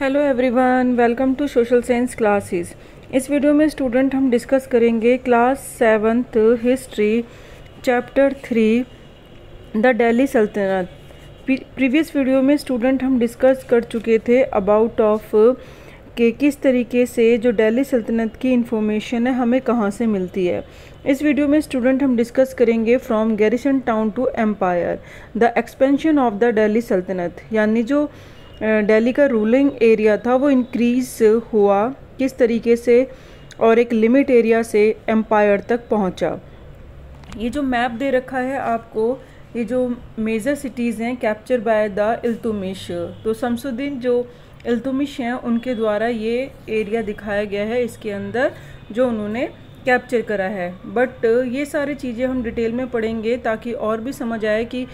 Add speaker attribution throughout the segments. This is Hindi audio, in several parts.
Speaker 1: Hello everyone welcome to social science classes इस वीडियो में स्टूडेंट हम डिस्कस करेंगे class seventh history chapter three the Delhi सल्तनत प्रीवियस वीडियो में स्टूडेंट हम डिस्कस कर चुके थे अबाउट ऑफ़ कि किस तरीके से जो दिल्ली सल्तनत की इंफॉर्मेशन है हमें कहाँ से मिलती है। इस वीडियो में स्टूडेंट हम डिस्कस करेंगे from garrison town to empire the expansion of the Delhi सल्तनत यानी जो दिल्ली का रूलिंग एरिया था, वो इंक्रीज़ हुआ। किस तरीके से? और एक लिमिट एरिया से एम्पायर तक पहुँचा। ये जो मैप दे रखा है आपको, ये जो मेजर सिटीज़ हैं कैप्चर बाय द इल्तुमिश तो शमसुद्दीन जो इल्तुमिश हैं, उनके द्वारा ये एरिया दिखाया गया है, इसके अंदर जो उन्होंने कैप्चर करा है। बट ये सारी चीज़ें हम डिटेल में पढ़ेंगे ताकि और भी समझ आए कि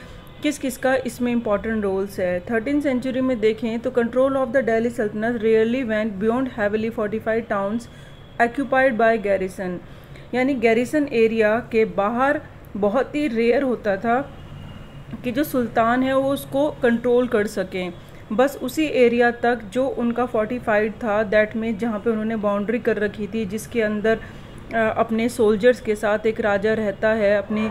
Speaker 1: किस किस का इसमें इंपॉर्टेंट रोल्स है। थर्टीन सेंचुरी में देखें तो कंट्रोल ऑफ़ द डेली सल्तनत rarely went beyond heavily fortified towns occupied by garrison यानी गैरिसन एरिया के बाहर बहुत ही रेयर होता था कि जो सुल्तान है वो उसको कंट्रोल कर सकें। बस उसी एरिया तक जो उनका फोर्टिफाइड था दैट में जहाँ पे उन्होंने बाउंड्री कर रखी थी, जिसके अंदर अपने सोल्जर्स के साथ एक राजा रहता है, अपने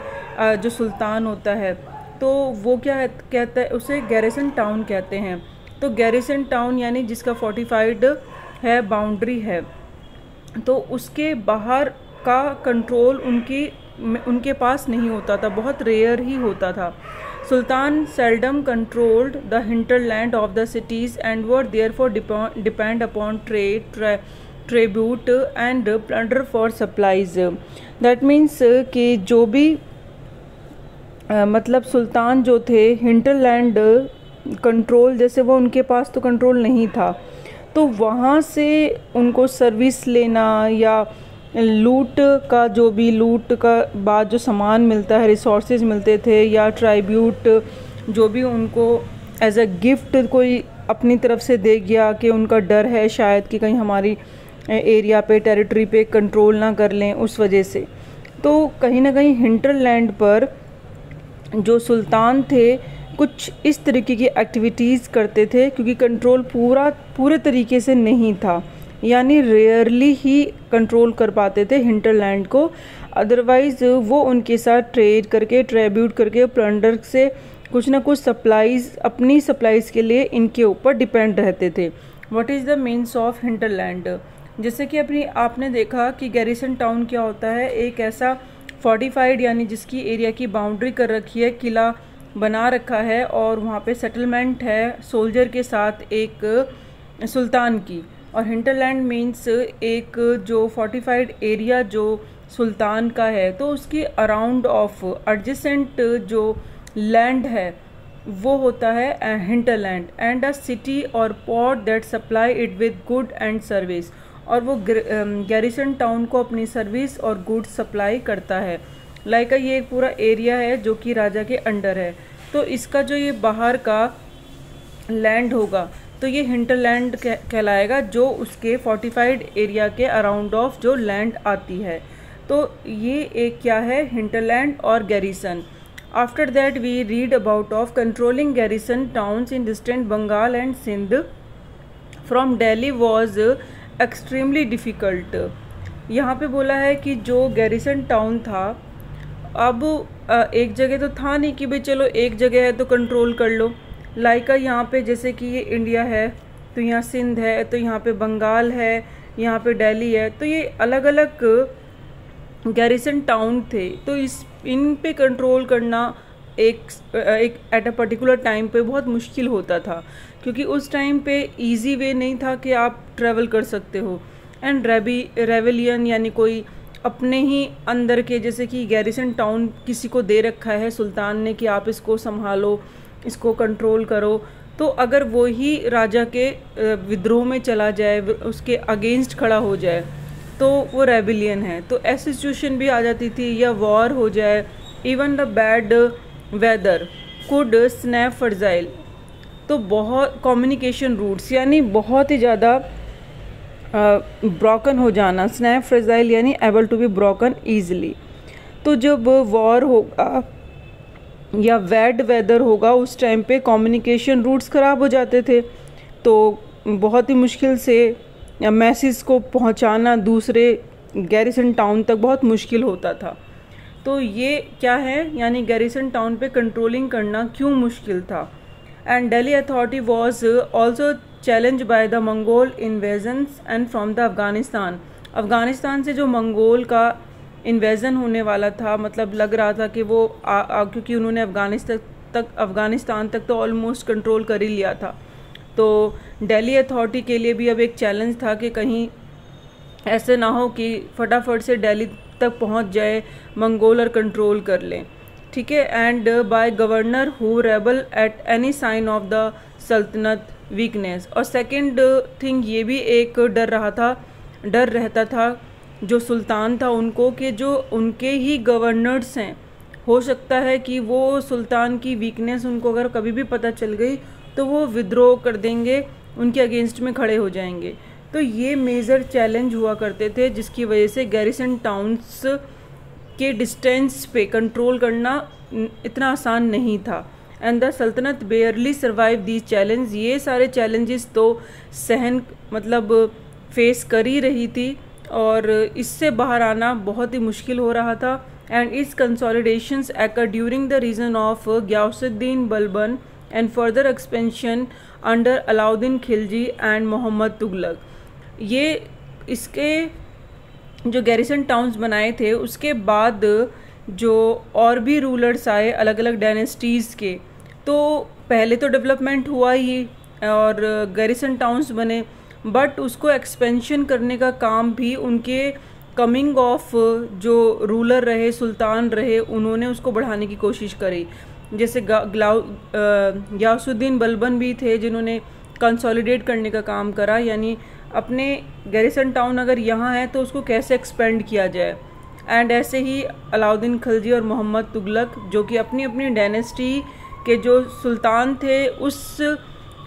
Speaker 1: जो सुल्तान होता है। तो वो क्या कहता है, उसे गैरिसन टाउन कहते हैं। तो गैरिसन टाउन यानी जिसका फोर्टिफाइड है बाउंड्री है। तो उसके बाहर का कंट्रोल उनकी, उनके पास नहीं होता था, बहुत रेयर ही होता था। सुल्तान seldom controlled the hinterland of the cities and were therefore depend upon trade tribute and plunder for supplies that means कि जो भी मतलब सुल्तान जो थे हिंटरलैंड कंट्रोल जैसे वो उनके पास तो कंट्रोल नहीं था तो वहाँ से उनको सर्विस लेना या लूट का जो भी, लूट का बाद जो सामान मिलता है रिसोर्सेज मिलते थे या ट्राइब्यूट जो भी उनको एज अ गिफ्ट कोई अपनी तरफ़ से दे गया कि उनका डर है शायद कि कहीं हमारी एरिया पे टेरिटरी पे कंट्रोल ना कर लें उस वजह से तो कहीं ना कहीं हिंटरलैंड पर जो सुल्तान थे, कुछ इस तरीके की एक्टिविटीज़ करते थे क्योंकि कंट्रोल पूरा, पूरे तरीके से नहीं था। यानी रेयरली ही कंट्रोल कर पाते थे हिंटरलैंड को। अदरवाइज़ वो उनके साथ ट्रेड करके ट्रेब्यूट करके प्लंडर से कुछ ना कुछ सप्लाईज़ अपनी सप्लाईज़ के लिए इनके ऊपर डिपेंड रहते थे। What is the means of hinterland जैसे कि अपनी, आपने देखा कि गैरिसन टाउन क्या होता है? एक ऐसा फोर्टिफाइड यानी जिसकी एरिया की बाउंड्री कर रखी है, किला बना रखा है और वहाँ पे सेटलमेंट है सोल्जर के साथ एक सुल्तान की। और हिंटरलैंड मींस एक जो फोर्टिफाइड एरिया जो सुल्तान का है तो उसकी अराउंड ऑफ़ एडजेसेंट जो लैंड है, वो होता है हिंटरलैंड एंड अ सिटी और port that supply it with good and service और वो गैरिसन टाउन को अपनी सर्विस और गुड्स सप्लाई करता है। लाइक ये एक पूरा एरिया है जो कि राजा के अंडर है। तो इसका जो ये बाहर का लैंड होगा तो ये हिंटरलैंड कहलाएगा जो उसके फोर्टिफाइड एरिया के अराउंड ऑफ़ जो लैंड आती है। तो ये एक क्या है? हिंटरलैंड और garrison after that we read about of controlling garrison towns in distant Bengal and Sindh from Delhi was extremely difficult यहाँ पे बोला है कि जो गैरिसन टाउन था, अब एक जगह तो था नहीं कि भाई चलो एक जगह है तो कंट्रोल कर लो। लाइका यहाँ पे जैसे कि ये इंडिया है तो यहाँ सिंध है तो यहाँ पे बंगाल है, यहाँ पे दिल्ली है तो ये अलग अलग गैरिसन टाउन थे। तो इस, इन पे कंट्रोल करना एक एक एट अ पर्टिकुलर टाइम पे बहुत मुश्किल होता था, क्योंकि उस टाइम पे इजी वे नहीं था कि आप ट्रैवल कर सकते हो। एंड रेबी रेवलियन यानी कोई अपने ही अंदर के, जैसे कि गैरिसन टाउन किसी को दे रखा है सुल्तान ने कि आप इसको संभालो, इसको कंट्रोल करो तो अगर वो ही राजा के विद्रोह में चला जाए उसके अगेंस्ट खड़ा हो जाए तो वो रेबिलियन है। तो ऐसी सिचुएशन भी आ जाती थी, या वॉर हो जाए even the bad weather, could snap fragile. तो बहुत कम्युनिकेशन रूट्स यानी बहुत ही ज़्यादा ब्रोकन हो जाना। स्नैप फ्रजाइल यानी able to be broken easily तो जब वॉर होगा या वेड वेदर होगा, उस टाइम पे कम्युनिकेशन रूट्स ख़राब हो जाते थे। तो बहुत ही मुश्किल से मैसेज को पहुंचाना दूसरे गैरिसन टाउन तक बहुत मुश्किल होता था। तो ये क्या है? यानी गैरिसन टाउन पे कंट्रोलिंग करना क्यों मुश्किल था? And Delhi authority was also challenge by the Mongol invasions and from the Afghanistan Afghanistan से जो मंगोल का इन्वेज़न होने वाला था मतलब लग रहा था कि वो आ, आ, क्योंकि उन्होंने अफ़गानिस्तान तक अफ़गानिस्तान तक तो ऑलमोस्ट कंट्रोल कर ही लिया था। तो दिल्ली अथॉरिटी के लिए भी अब एक चैलेंज था कि कहीं ऐसे ना हो कि फटाफट से दिल्ली तक पहुँच जाए, मंगोल और कंट्रोल कर लें। ठीक है? And by governor who rebel at any sign of the सल्तनत वीकनेस और सेकंड थिंग ये भी एक डर रहा था, डर रहता था जो सुल्तान था उनको कि जो उनके ही गवर्नर्स हैं। हो सकता है कि वो सुल्तान की वीकनेस उनको अगर कभी भी पता चल गई तो वो विद्रोह कर देंगे, उनके अगेंस्ट में खड़े हो जाएँगे। तो ये मेजर चैलेंज हुआ करते थे, जिसकी वजह से गैरिसन टाउन्स के डिस्टेंस पे कंट्रोल करना इतना आसान नहीं था। एंड द सल्तनत बेयरली सर्वाइव दी चैलेंज ये सारे चैलेंजेस तो सहन मतलब फेस कर ही रही थी, और इससे बाहर आना बहुत ही मुश्किल हो रहा था। एंड इस consolidations occur during the region of Ghiyasuddin Balban and further expansion under Alauddin Khilji and Mohammad Tughlaq ये इसके जो गैरिसन टाउन्स बनाए थे, उसके बाद जो और भी रूलर्स आए अलग अलग डायनेस्टीज़ के तो पहले तो डेवलपमेंट हुआ ही और गैरिसन टाउन्स बने बट उसको एक्सपेंशन करने का काम भी उनके कमिंग ऑफ़ जो रूलर रहे, सुल्तान रहे, उन्होंने उसको बढ़ाने की कोशिश करी। जैसे गयासुद्दीन बलबन भी थे जिन्होंने कंसोलिडेट करने का काम करा, यानी अपने गैरिसन टाउन अगर यहाँ है तो उसको कैसे एक्सपेंड किया जाए? एंड ऐसे ही अलाउद्दीन खलजी और मोहम्मद तुगलक, जो कि अपनी अपनी डायनेस्टी के जो सुल्तान थे, उस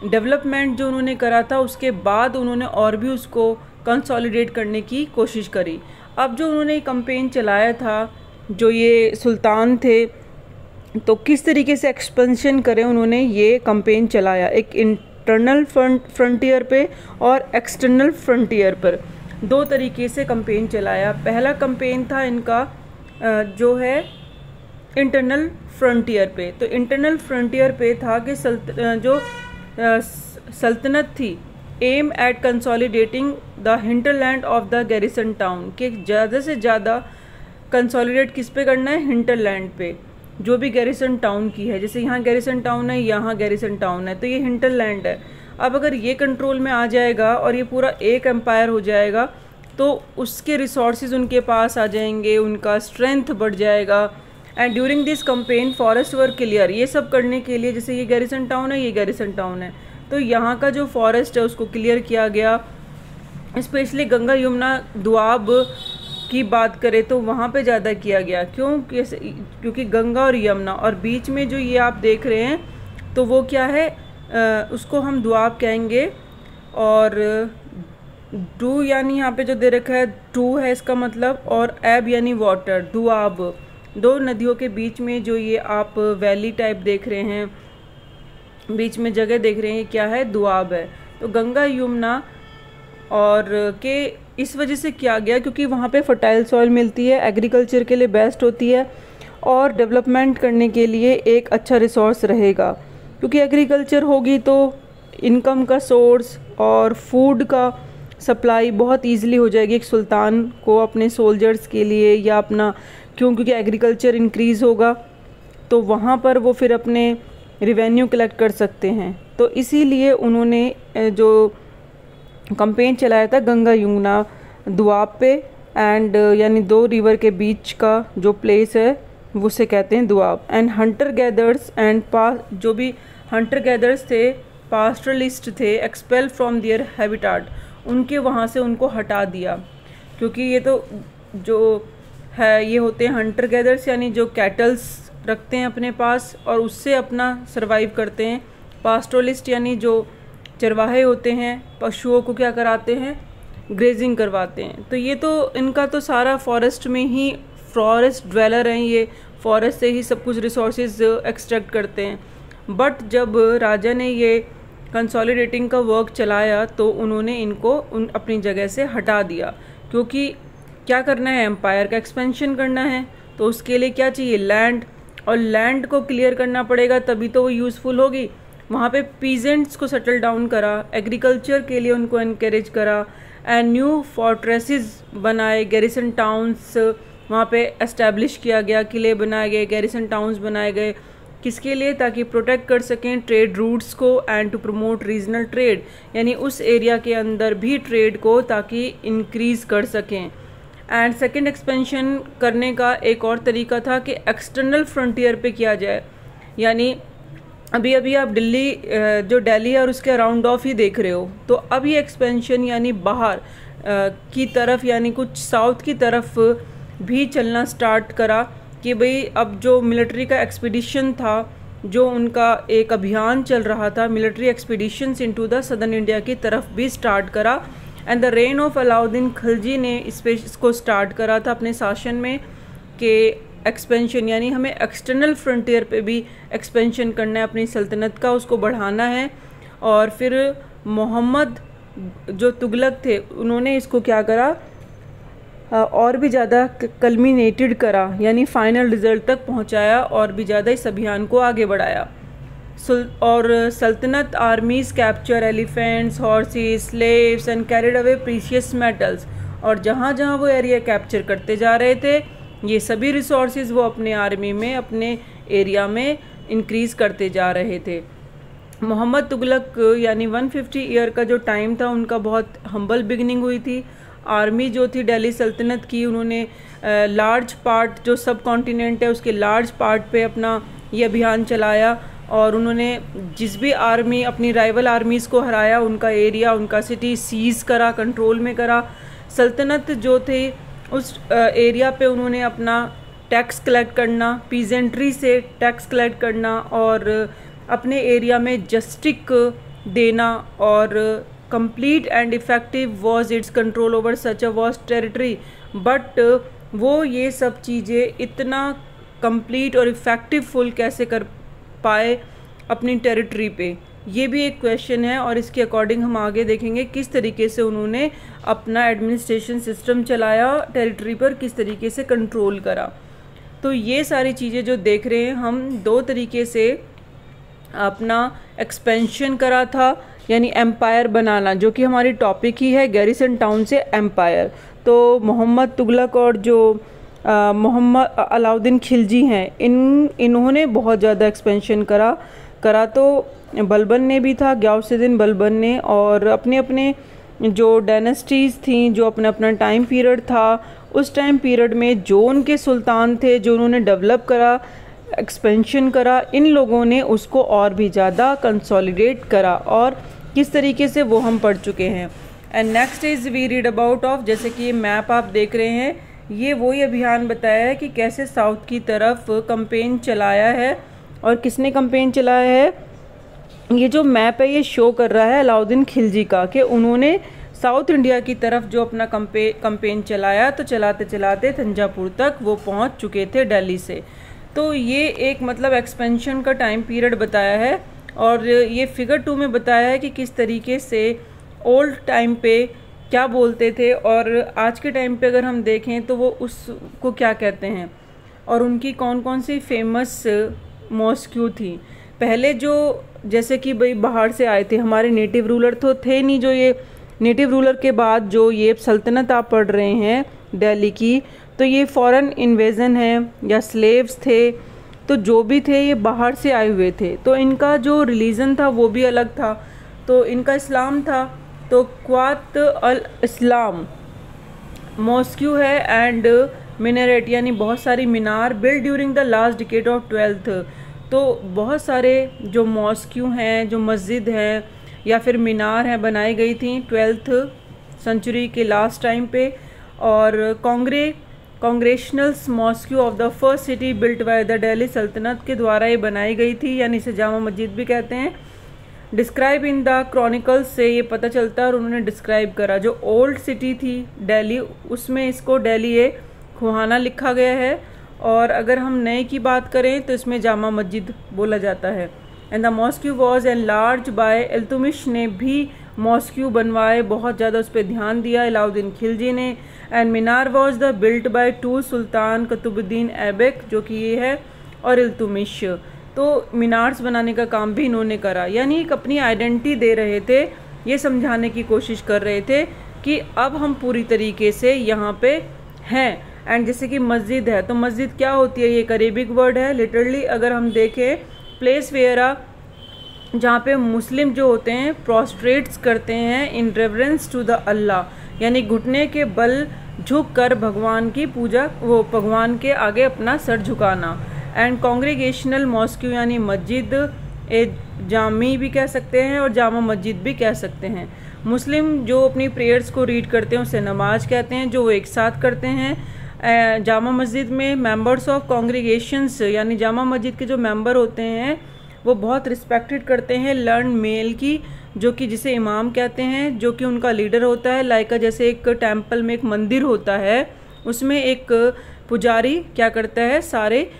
Speaker 1: डेवलपमेंट जो उन्होंने करा था, उसके बाद उन्होंने और भी उसको कंसोलिडेट करने की कोशिश करी। अब जो उन्होंने कंपेन चलाया था, जो ये सुल्तान थे तो किस तरीके से एक्सपेंशन करें उन्होंने ये कंपेन चलाया? एक इंटरनल फ्रंटियर पे और एक्सटर्नल फ्रंटियर पर। दो तरीके से कंपेन चलाया। पहला कंपेन था इनका जो है इंटरनल फ्रंटियर पे। तो इंटरनल फ्रंटियर पे था कि सल्त जो सल्तनत थी aim at consolidating the hinterland of the garrison town कि ज़्यादा से ज़्यादा कंसोलिडेट किस पे करना है? हिंटरलैंड पे। जो भी गैरिसन टाउन की है, जैसे यहाँ गैरिसन टाउन है, यहाँ गैरिसन टाउन है तो ये हिंटरलैंड है। अब अगर ये कंट्रोल में आ जाएगा और ये पूरा एक एम्पायर हो जाएगा तो उसके रिसोर्सेज उनके पास आ जाएँगे, उनका स्ट्रेंथ बढ़ जाएगा। And during this campaign forests were clear ये सब करने के लिए, जैसे ये गैरिसन टाउन है, ये गैरिसन टाउन है। तो यहाँ का जो फॉरेस्ट है, उसको क्लियर किया गया। स्पेशली गंगा यमुना दुआब की बात करें तो वहाँ पे ज़्यादा किया गया। क्यों? क्योंकि गंगा और यमुना और बीच में जो ये आप देख रहे हैं तो वो क्या है? उसको हम दुआब कहेंगे और डू यानी यहाँ पे जो दे रखा है टू है इसका मतलब और एब यानी वाटर, दुआब। दो नदियों के बीच में जो ये आप वैली टाइप देख रहे हैं, बीच में जगह देख रहे हैं क्या है? दुआब है। तो गंगा, यमुना और के इस वजह से किया गया क्योंकि वहाँ पे फर्टाइल सॉइल मिलती है एग्रीकल्चर के लिए बेस्ट होती है और डेवलपमेंट करने के लिए एक अच्छा रिसोर्स रहेगा। क्योंकि एग्रीकल्चर होगी तो इनकम का सोर्स और फ़ूड का सप्लाई बहुत इजीली हो जाएगी। एक सुल्तान को अपने सोल्जर्स के लिए या अपना, क्यों? क्योंकि एग्रीकल्चर इंक्रीज़ होगा तो वहाँ पर वो फिर अपने रिवेन्यू कलेक्ट कर सकते हैं। तो इसीलिए उन्होंने जो कंपेन चलाया था गंगा यमुना दुआब पे एंड यानी दो रिवर के बीच का जो प्लेस है, उसे कहते हैं Doab and hunter gatherers and पास जो भी हंटर गैदर्स थे पास्टरलिस्ट थे एक्सपेल फ्रॉम दियर हैबिटाट उनके वहाँ से उनको हटा दिया. क्योंकि ये तो जो है, ये होते हैं हंटर गैदर्स यानी जो कैटल्स रखते हैं अपने पास, और उससे अपना सर्वाइव करते हैं. पास्टोलिस्ट यानी जो चरवाहे होते हैं, पशुओं को क्या कराते हैं? ग्रेजिंग करवाते हैं। तो ये तो इनका तो सारा फॉरेस्ट में ही फॉरेस्ट ड्वेलर हैं ये। फॉरेस्ट से ही सब कुछ रिसोर्सेज एक्सट्रैक्ट करते हैं। बट जब राजा ने ये कंसोलिडेटिंग का वर्क चलाया तो उन्होंने इनको उन अपनी जगह से हटा दिया। क्योंकि क्या करना है? एम्पायर का एक्सपेंशन करना है। तो उसके लिए क्या चाहिए? लैंड और लैंड को क्लियर करना पड़ेगा, तभी तो वो यूज़फुल होगी। वहाँ पे पीजेंट्स को सेटल डाउन करा एग्रीकल्चर के लिए उनको इनक्रेज करा एंड न्यू फोर्ट्रेसेस बनाए गैरिसन टाउन्स वहाँ पे एस्टेब्लिश किया गया, किले बनाए गए गैरिसन टाउन्स बनाए गए। किसके लिए? ताकि प्रोटेक्ट कर सकें ट्रेड रूट्स को and to promote regional trade यानी उस एरिया के अंदर भी ट्रेड को ताकि इंक्रीज कर सकें। एंड सेकेंड एक्सपेंशन करने का एक और तरीका था कि एक्सटर्नल फ्रंटियर पे किया जाए, यानी अभी अभी आप दिल्ली जो दिल्ली और उसके अराउंड ऑफ़ ही देख रहे हो तो अभी एक्सपेंशन यानी बाहर की तरफ़ यानी कुछ साउथ की तरफ़ भी चलना स्टार्ट करा कि भाई अब जो मिलिट्री का एक्सपीडिशन था, जो उनका एक अभियान चल रहा था military expeditions into the southern India की तरफ़ भी स्टार्ट करा। And the reign of Alauddin Khalji ने इस पे, इसको स्टार्ट करा था अपने शासन में कि एक्सपेंशन यानी हमें एक्सटर्नल फ्रंटियर पे भी एक्सपेंशन करना है, अपनी सल्तनत का उसको बढ़ाना है। और फिर मोहम्मद जो तुगलक थे, उन्होंने इसको क्या करा? और भी ज़्यादा कल्मिनेटेड करा, यानी फाइनल रिज़ल्ट तक पहुँचाया और भी ज़्यादा इस अभियान को आगे बढ़ाया। और सल्तनत armies capture elephants horses slaves and carried away precious metals और जहाँ जहाँ वो एरिया कैप्चर करते जा रहे थे ये सभी रिसोर्सेज वो अपने आर्मी में, अपने एरिया में इंक्रीज़ करते जा रहे थे। मोहम्मद तुगलक, यानी 150 ईयर का जो टाइम था, उनका बहुत हम्बल बिगनिंग हुई थी। आर्मी जो थी दिल्ली सल्तनत की, उन्होंने लार्ज पार्ट जो सब कॉन्टीनेंट है, उसके लार्ज पार्ट पे अपना ये अभियान चलाया और उन्होंने जिस भी आर्मी अपनी राइवल आर्मीज़ को हराया, उनका एरिया उनका सिटी सीज़ करा कंट्रोल में करा। सल्तनत जो थे उस एरिया पे उन्होंने अपना टैक्स कलेक्ट करना पीजेंट्री से टैक्स कलेक्ट करना और अपने एरिया में जस्टिक देना और complete and effective was its control over such a vast territory but वो ये सब चीज़ें इतना कंप्लीट और इफ़ेक्टिव फुल कैसे कर पाए अपनी टेरिटरी पे? ये भी एक क्वेश्चन है और इसके अकॉर्डिंग हम आगे देखेंगे किस तरीके से उन्होंने अपना एडमिनिस्ट्रेशन सिस्टम चलाया टेरिटरी पर किस तरीके से कंट्रोल करा। तो ये सारी चीज़ें जो देख रहे हैं, हम दो तरीके से अपना एक्सपेंशन करा था, यानी एम्पायर बनाना, जो कि हमारी टॉपिक ही है गैरिसन टाउन से एम्पायर तो मोहम्मद तुगलक और जो मोहम्मद अलाउद्दीन खिलजी हैं, इन, इन्होंने बहुत ज़्यादा एक्सपेंशन करा। करा तो बलबन ने भी था ग्याउसुद्दीन बलबन ने और अपने अपने जो डायनेस्टीज़ थी, जो अपना अपना टाइम पीरियड था, उस टाइम पीरियड में जो उनके सुल्तान थे, जो उन्होंने डेवलप करा एक्सपेंशन करा, इन लोगों ने उसको और भी ज़्यादा कंसोलिडेट करा और किस तरीके से वो हम पढ़ चुके हैं। And next is we read about of जैसे कि ये मैप आप देख रहे हैं, ये वही अभियान बताया है कि कैसे साउथ की तरफ़ कंपेन चलाया है। और किसने कंपेन चलाया है? ये जो मैप है, ये शो कर रहा है अलाउद्दीन खिलजी का कि उन्होंने साउथ इंडिया की तरफ़ जो अपना कंपे कंपेन चलाया तो चलाते चलाते तंजापुर तक वो पहुँच चुके थे दिल्ली से। तो ये एक मतलब एक्सपेंशन का टाइम पीरियड बताया है और ये फिगर टू में बताया है कि किस तरीके से ओल्ड टाइम पे क्या बोलते थे और आज के टाइम पे अगर हम देखें तो वो उसको क्या कहते हैं और उनकी कौन कौन सी फ़ेमस मॉस्क्यू थी। पहले जो, जैसे कि भाई बाहर से आए थे, हमारे नेटिव रूलर तो थे नहीं जो ये नेटिव रूलर के बाद जो ये सल्तनत आप पढ़ रहे हैं दिल्ली की तो ये फॉरेन इन्वेजन है या स्लेव्स थे तो जो भी थे ये बाहर से आए हुए थे। तो इनका जो रिलीजन था वो भी अलग था। तो इनका इस्लाम था तो क्वात अल इस्लाम मॉस्क्यू है एंड मिनरेट यानी बहुत सारी मीनार build during the last decade of twelfth तो बहुत सारे जो मॉस्क्यू हैं, जो मस्जिद हैं, या फिर मीनार हैं बनाई गई थी ट्वेल्थ सेंचुरी के लास्ट टाइम पे, और Congress congregational mosque of the first city built by the Delhi सल्तनत के द्वारा ये बनाई गई थी, यानी इसे जामा मस्जिद भी कहते हैं। डिस्क्राइब इन द क्रॉनिकल्स से ये पता चलता है और उन्होंने डिस्क्राइब करा। जो ओल्ड सिटी थी दिल्ली उसमें इसको दिल्ली ये खुहाना लिखा गया है और अगर हम नए की बात करें तो इसमें जामा मस्जिद बोला जाता है। And the mosque was enlarged by Iltutmish ने भी मॉस्क्यू बनवाए। बहुत ज़्यादा उस पर ध्यान दिया अलाउद्दीन खिलजी ने। And Minar was the built by two सुल्तान कतुबुद्दीन ऐबक जो कि ये है, और इल्तुमिश तो मीनार्स बनाने का काम भी इन्होंने करा। यानी एक अपनी आइडेंटिटी दे रहे थे, ये समझाने की कोशिश कर रहे थे कि अब हम पूरी तरीके से यहाँ पे हैं। एंड जैसे कि मस्जिद है तो मस्जिद क्या होती है? ये एक अरेबिक वर्ड है। लिटरली अगर हम देखें प्लेस वेयरा जहाँ पे मुस्लिम जो होते हैं प्रोस्ट्रेट्स करते हैं in reference to the Allah यानी घुटने के बल झुक कर भगवान की पूजा, वो भगवान के आगे अपना सर झुकाना। एंड कॉन्ग्रीगेशनल मॉस्क्यू यानी मस्जिद, ए जामी भी कह सकते हैं और जामा मस्जिद भी कह सकते हैं। मुस्लिम जो अपनी प्रेयर्स को रीड करते हैं, उसे नमाज़ कहते हैं, जो वो एक साथ करते हैं। जामा मस्जिद में मेंबर्स ऑफ़ कॉन्ग्रीगेशंस यानी जामा मस्जिद के जो मेंबर होते हैं, वो बहुत रिस्पेक्टेड करते हैं लर्न मेल की, जो कि जिसे इमाम कहते हैं, जो कि उनका लीडर होता है लाइक जैसे एक टेंपल में एक मंदिर होता है, उसमें एक पुजारी क्या करता है, सारे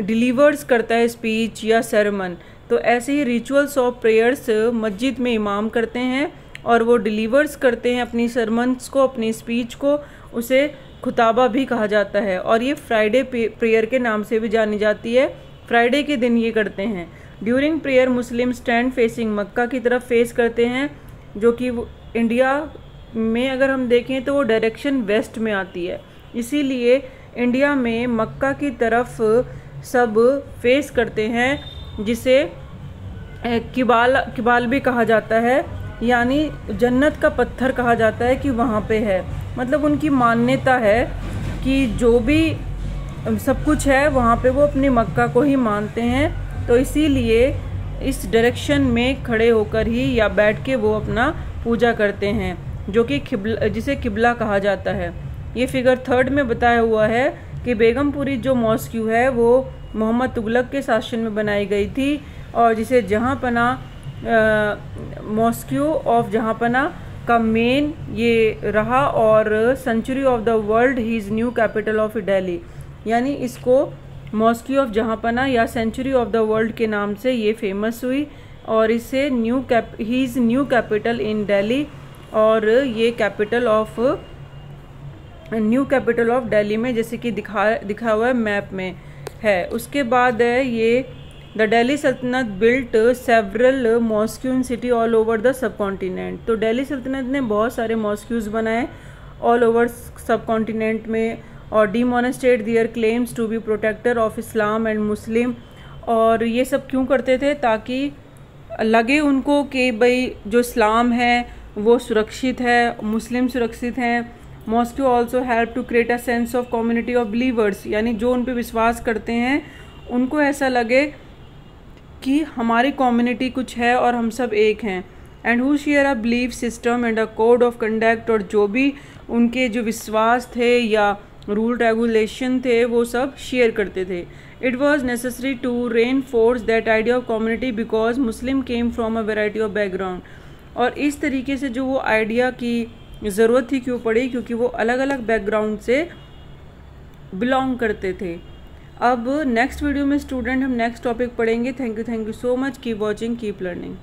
Speaker 1: डिलीवर्स करता है स्पीच या सरमन तो ऐसे ही रिचुअल्स ऑफ़ प्रेयर्स मस्जिद में इमाम करते हैं और वो डिलीवर्स करते हैं अपनी सरमन्स को, अपनी स्पीच को, उसे खुताबा भी कहा जाता है और ये फ्राइडे प्रेयर के नाम से भी जानी जाती है। फ्राइडे के दिन ये करते हैं। During prayer Muslim stand facing Mecca की तरफ़ फेस करते हैं, जो कि इंडिया में अगर हम देखें तो वो डायरेक्शन वेस्ट में आती है। इसीलिए इंडिया में मक्का की तरफ़ सब फेस करते हैं, जिसे किबाल किबाल भी कहा जाता है। यानी जन्नत का पत्थर कहा जाता है कि वहाँ पे है। मतलब उनकी मान्यता है कि जो भी सब कुछ है, वहाँ पे वो अपनी मक्का को ही मानते हैं। तो इसीलिए इस डायरेक्शन में खड़े होकर ही या बैठ के वो अपना पूजा करते हैं, जो कि खिबला जिसे किबला कहा जाता है। ये फिगर थर्ड में बताया हुआ है कि बेगमपुरी जो मॉस्क्यू है, वो मोहम्मद तुगलक के शासन में बनाई गई थी और जिसे जहाँ पना मॉस्क्यू ऑफ़ जहाँ पना का मेन ये रहा और century of the world he is new capital of Delhi यानी इसको मॉस्क्यू ऑफ़ जहाँ पना या सेंचुरी ऑफ़ द वर्ल्ड के नाम से ये फ़ेमस हुई और इसे new cap he is new capital in Delhi और ये capital of new capital of Delhi में जैसे कि दिखा दिखा हुआ है मैप में है। उसके बाद है ये द डेली सल्तनत built several mosque in city all over the subcontinent तो डेली सल्तनत ने बहुत सारे मॉस्क्यूज़ बनाए ऑल ओवर सब कॉन्टीनेंट में और demonstrate their claims to be protector of Islam and Muslim और ये सब क्यों करते थे? ताकि लगे उनको कि भाई जो इस्लाम है, वो सुरक्षित है मुस्लिम सुरक्षित हैं। Mosque also help to create a sense of community of believers यानी जो उन पर विश्वास करते हैं, उनको ऐसा लगे कि हमारी कम्युनिटी कुछ है और हम सब एक हैं। And who share a believe system and a code of conduct और जो भी उनके जो विश्वास थे या रूल रेगुलेशन थे, वो सब शेयर करते थे। It was necessary to reinforce that idea of community because Muslim came from a variety of background और इस तरीके से जो वो आइडिया की ज़रूरत ही क्यों पड़ी? क्योंकि वो अलग अलग बैकग्राउंड से बिलोंग करते थे। अब नेक्स्ट वीडियो में स्टूडेंट हम नेक्स्ट टॉपिक पढ़ेंगे. Thank you thank you so much keep watching keep learning